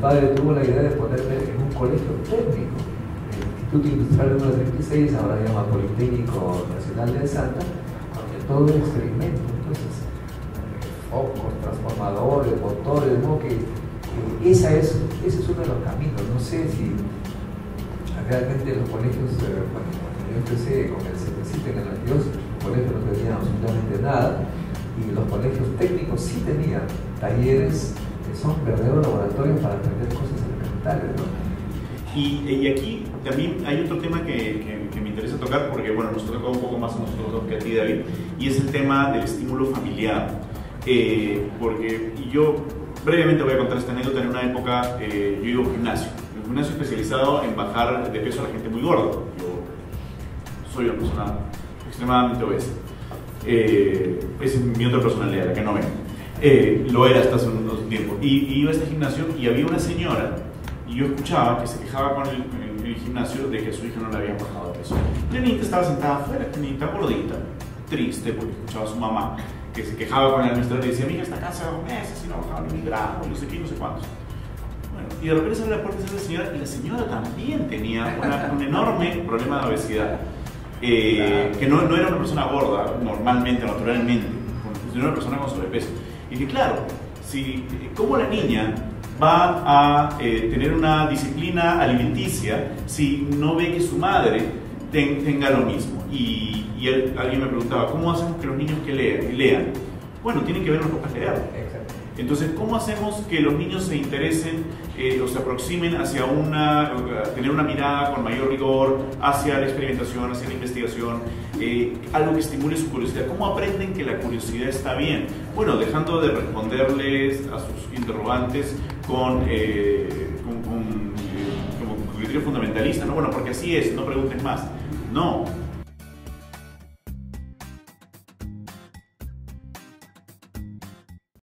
padre tuvo la idea de ponerme en un colegio técnico, el Instituto Industrial número 36, ahora llama Politécnico Nacional de Santa, donde todo es experimento. Entonces, focos, transformadores, motores, ¿no? que, que esa es, ese es uno de los caminos. No sé si realmente los colegios, eh, bueno, cuando yo empecé con el CETECIT en el 92, los colegios no tenían absolutamente nada y los colegios técnicos sí tenían talleres son verdaderos laboratorios para aprender cosas elementales. Y, y, aquí también hay otro tema que, que, me interesa tocar, porque bueno, nos toca un poco más a nosotros que a ti, David, y es el tema del estímulo familiar. Eh, porque yo brevemente voy a contar esta anécdota. En una época eh, yo iba a un gimnasio, un gimnasio especializado en bajar de peso a la gente muy gorda. Yo soy una persona extremadamente obesa. Eh, es mi otra personalidad, la que no ven. Eh, lo era hasta hace unos tiempos. Y, y, iba a este gimnasio y había una señora, y yo escuchaba que se quejaba con el, en el gimnasio de que su hija no le había bajado de peso. La niñita estaba sentada afuera, niñita gordita, triste, porque escuchaba a su mamá que se quejaba con el administrador y decía, mira, está acá hace dos meses y no ha bajado ni un grado, no sé qué, no sé cuántos. Bueno, y de repente sale la puerta de esa señora y la señora también tenía una, un enorme problema de obesidad. Eh, que no, no, era una persona gorda normalmente, naturalmente, sino una persona con sobrepeso. Y que claro, si, ¿cómo la niña va a eh, tener una disciplina alimenticia si no ve que su madre ten, tenga lo mismo? Y, y alguien me preguntaba, ¿cómo hacemos que los niños que lean? lean? Bueno, tienen que ver los papás leer. Entonces, ¿cómo hacemos que los niños se interesen eh, o se aproximen hacia una, tener una mirada con mayor rigor hacia la experimentación, hacia la investigación, eh, algo que estimule su curiosidad? ¿Cómo aprenden que la curiosidad está bien? Bueno, dejando de responderles a sus interrogantes con, eh, con, con criterio fundamentalista, ¿no? Bueno, porque así es, no preguntes más. No,